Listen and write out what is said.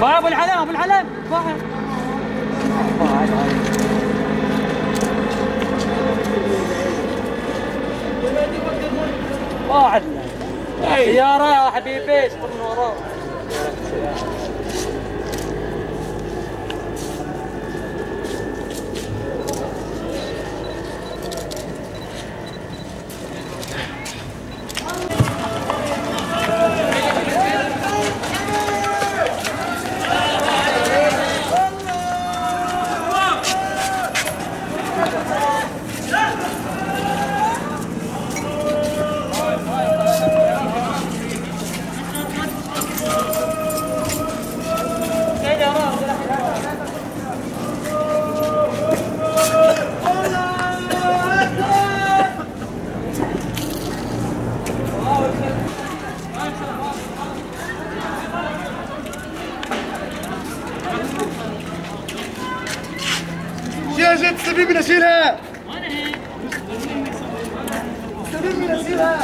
سلام واحد. واحد. سيارة يا حبيبي اشطر من وراه جد سبيبي نشيلها. سبيبي نشيلها.